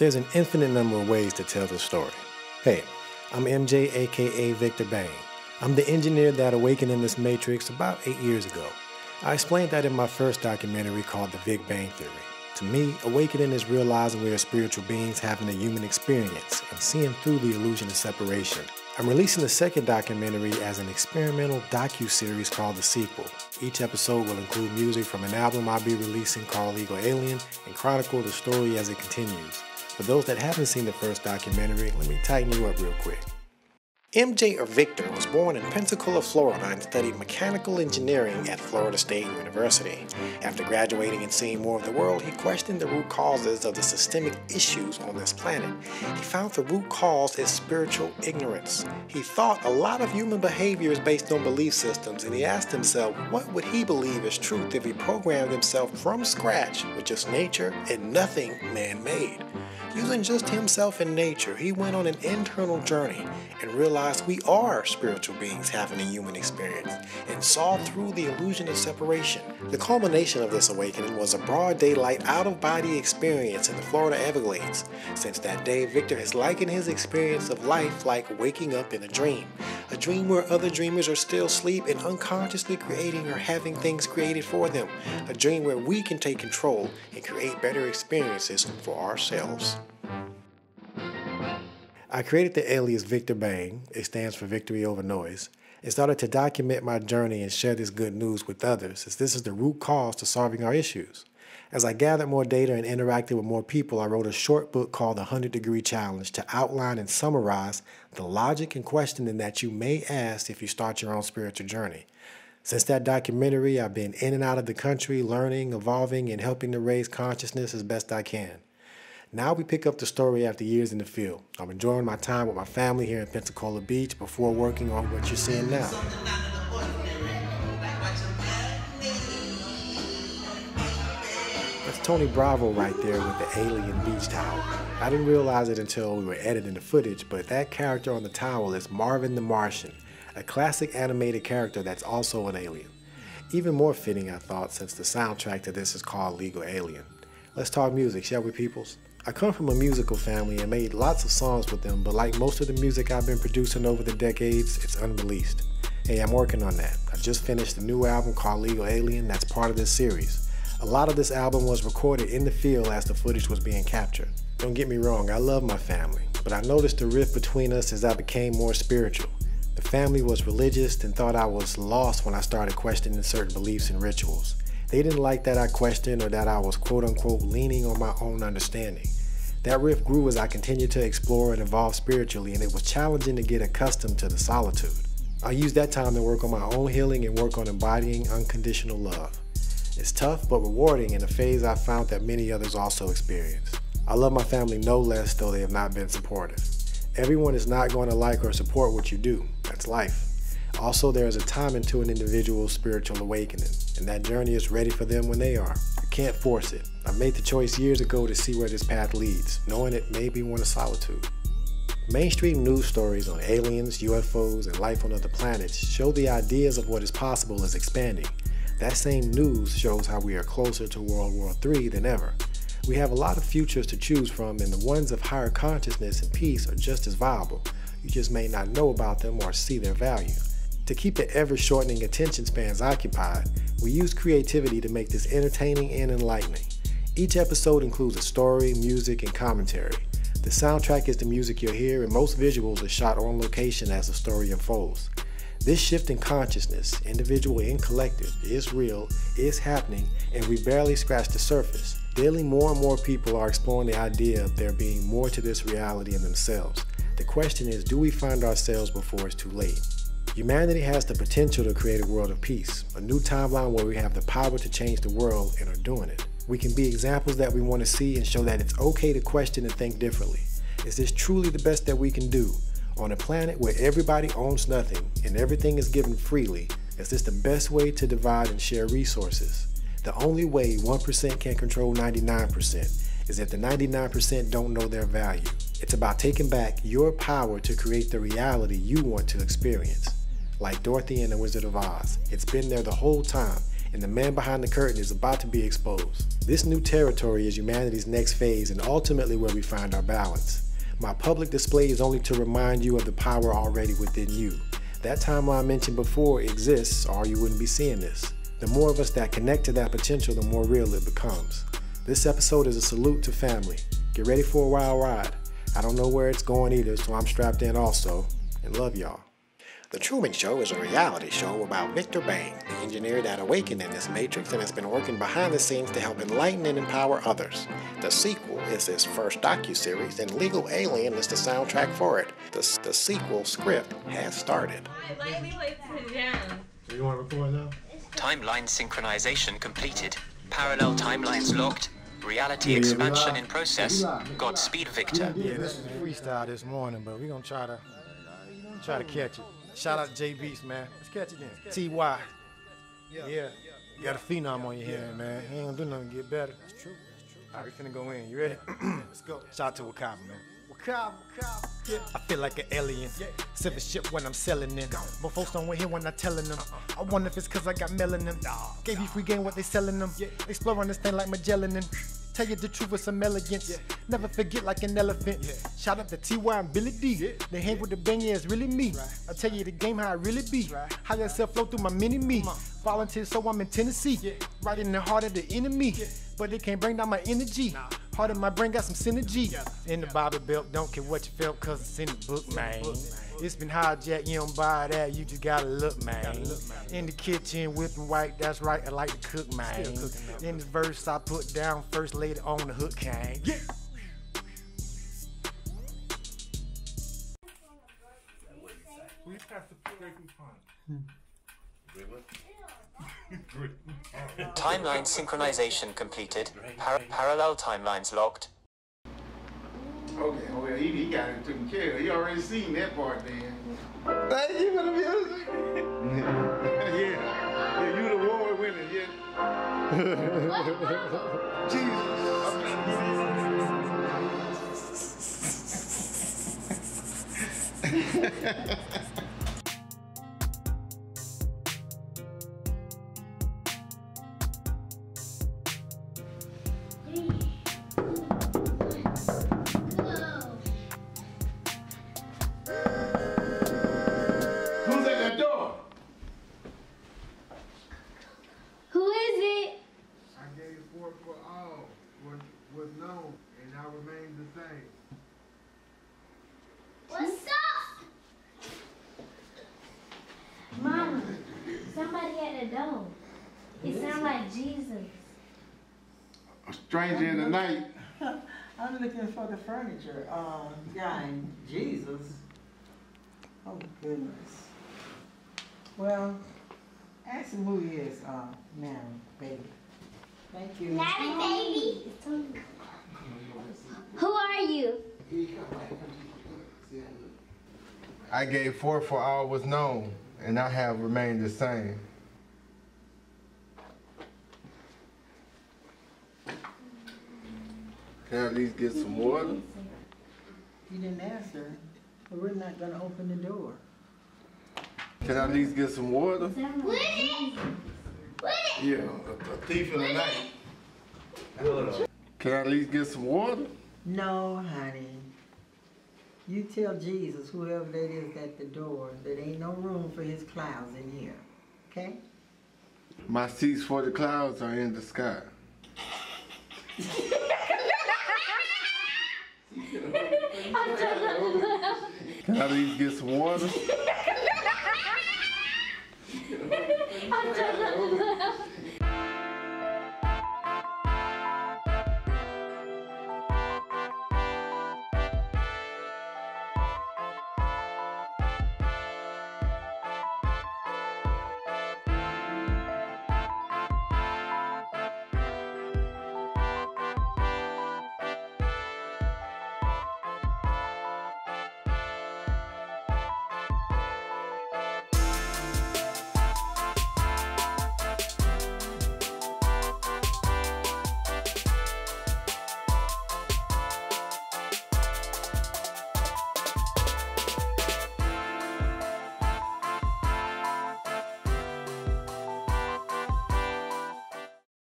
There's an infinite number of ways to tell the story. Hey, I'm MJ, aka Vikter Bang. I'm the engineer that awakened in this matrix about eight years ago. I explained that in my first documentary called The Vic Bang Theory. To me, awakening is realizing we are spiritual beings having a human experience and seeing through the illusion of separation. I'm releasing the second documentary as an experimental docu-series called The SQL. Each episode will include music from an album I'll be releasing called Legal Alien and chronicle the story as it continues. For those that haven't seen the first documentary, let me tighten you up real quick. MJ or Vikter was born in Pensacola, Florida and studied mechanical engineering at Florida State University. After graduating and seeing more of the world, he questioned the root causes of the systemic issues on this planet. He found the root cause is spiritual ignorance. He thought a lot of human behavior is based on belief systems and he asked himself what would he believe is truth if he programmed himself from scratch with just nature and nothing man-made. Using just himself and nature, he went on an internal journey and realized we are spiritual beings having a human experience and saw through the illusion of separation. The culmination of this awakening was a broad daylight out of body experience in the Florida Everglades. Since that day, Vikter has likened his experience of life like waking up in a dream. A dream where other dreamers are still asleep and unconsciously creating or having things created for them. A dream where we can take control and create better experiences for ourselves. I created the alias Vikter Bang, it stands for Victory Over Noise, and started to document my journey and share this good news with others, as this is the root cause to solving our issues. As I gathered more data and interacted with more people, I wrote a short book called The 100 Degree Challenge to outline and summarize the logic and questioning that you may ask if you start your own spiritual journey. Since that documentary, I've been in and out of the country, learning, evolving, and helping to raise consciousness as best I can. Now we pick up the story after years in the field. I'm enjoying my time with my family here in Pensacola Beach before working on what you're seeing now. Tony Bravo right there with the alien beach towel. I didn't realize it until we were editing the footage, but that character on the towel is Marvin the Martian, a classic animated character that's also an alien. Even more fitting, I thought, since the soundtrack to this is called Legal Alien. Let's talk music, shall we, peoples? I come from a musical family and made lots of songs with them, but like most of the music I've been producing over the decades, it's unreleased. Hey, I'm working on that. I just finished a new album called Legal Alien that's part of this series. A lot of this album was recorded in the field as the footage was being captured. Don't get me wrong, I love my family, but I noticed the rift between us as I became more spiritual. The family was religious and thought I was lost when I started questioning certain beliefs and rituals. They didn't like that I questioned or that I was quote unquote leaning on my own understanding. That rift grew as I continued to explore and evolve spiritually, and it was challenging to get accustomed to the solitude. I used that time to work on my own healing and work on embodying unconditional love. It's tough but rewarding in a phase I found that many others also experience. I love my family no less, though they have not been supportive. Everyone is not going to like or support what you do. That's life. Also, there is a time into an individual's spiritual awakening, and that journey is ready for them when they are. You can't force it. I made the choice years ago to see where this path leads, knowing it may be one of solitude. Mainstream news stories on aliens, UFOs, and life on other planets show the ideas of what is possible is expanding. That same news shows how we are closer to World War III than ever. We have a lot of futures to choose from, and the ones of higher consciousness and peace are just as viable. You just may not know about them or see their value. To keep the ever shortening attention spans occupied, we use creativity to make this entertaining and enlightening. Each episode includes a story, music, and commentary. The soundtrack is the music you'll hear, and most visuals are shot on location as the story unfolds. This shift in consciousness, individual and collective, is real, is happening, and we barely scratched the surface. Daily, more and more people are exploring the idea of there being more to this reality in themselves. The question is, do we find ourselves before it's too late? Humanity has the potential to create a world of peace, a new timeline where we have the power to change the world and are doing it. We can be examples that we want to see and show that it's okay to question and think differently. Is this truly the best that we can do? On a planet where everybody owns nothing and everything is given freely, is this the best way to divide and share resources? The only way 1% can control 99% is if the 99% don't know their value. It's about taking back your power to create the reality you want to experience like Dorothy and The Wizard of Oz. It's been there the whole time. and the man behind the curtain is about to be exposed. This new territory is humanity's next phase and ultimately where we find our balance. My public display is only to remind you of the power already within you. That timeline I mentioned before exists, or you wouldn't be seeing this. The more of us that connect to that potential, the more real it becomes. This episode is a salute to family. Get ready for a wild ride. I don't know where it's going either, so I'm strapped in also, and love y'all. The Trueman Show is a reality show about Vikter Bang, the engineer that awakened in this matrix and has been working behind the scenes to help enlighten and empower others. The SQL is his first docu-series, and Legal Alien is the soundtrack for it. The, the SQL script has started. So you want to record now? Timeline synchronization completed. Parallel timelines locked. Reality Yeah, expansion in process. Godspeed, Vikter. Yeah, this is freestyle this morning, but we're gonna try to try to catch it. Shout out to J Beats, man. Let's catch it then. T.Y. Yeah. Yeah. You got a phenom on your hand, man. He ain't gonna do nothing to get better. That's true. That's true. All right, we finna go in. You ready? Let's go. Shout out to Wakaba, man. Wakaba, Wakaba. Yeah. I feel like an alien. Sipping shit when I'm selling it. But folks don't want to hear when I'm telling them. Uh-uh. I wonder if it's cause I got melanin. Gave you free game what they selling them. Exploring this thing like Magellan. Tell you the truth with some elegance. Yeah. Never forget like an elephant. Shout out to TY and Billy D. They hang with the bang, yeah, it's really me. I tell you the game how I really be. How yourself flow through my mini me. Volunteer, so I'm in Tennessee. Right in the heart of the enemy. But it can't bring down my energy. Heart of my brain got some synergy. In the Bible belt, don't care what you felt, cause it's in the book, man. It's been hijacked, you don't buy that, you just gotta look, man. In the kitchen, whipping white, that's right, I like to cook, man. In this verse, I put down first lady on the hook, gang. Yeah. Timeline synchronization completed. Par- parallel timelines locked. Okay, well, yeah, he, he got it taken care of. He already seen that part then. Thank you for the music. yeah. Yeah, you the award winner, yeah. Who's Jesus. A stranger in the night. I'm looking for the furniture, um, guy, Jesus. Oh goodness. Well, ask him who he is, uh, now, baby. Thank you. Daddy, baby. Who are you? I gave forth for all was known, and I have remained the same. Can I at least get some water? You didn't answer, but we're not gonna open the door. Can I at least get some water? What is it? What is it? Yeah, a, a thief in the night. Can I at least get some water? No, honey. You tell Jesus, whoever that is at the door, that ain't no room for his clouds in here, okay? My seats for the clouds are in the sky. I at least get some water?